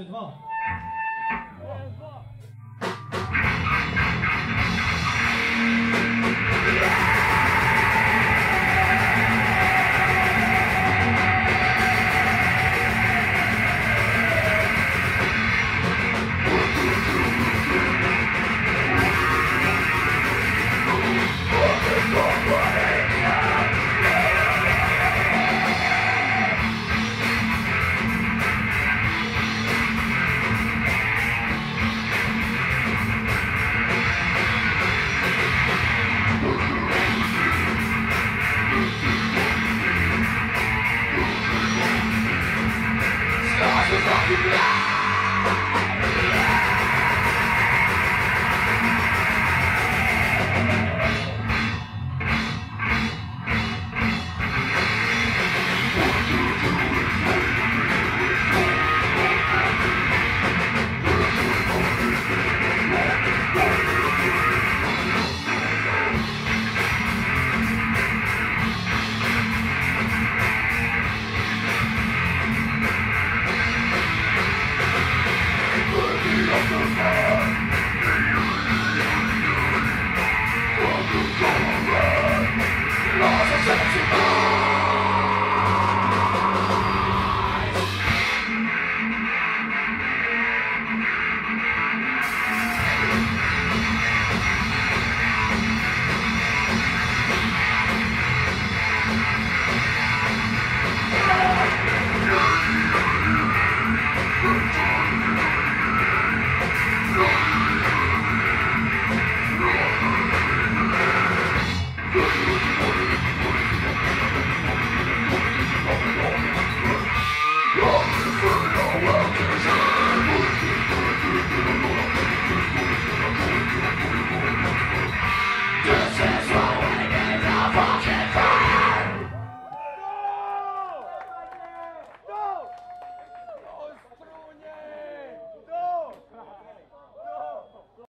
Stud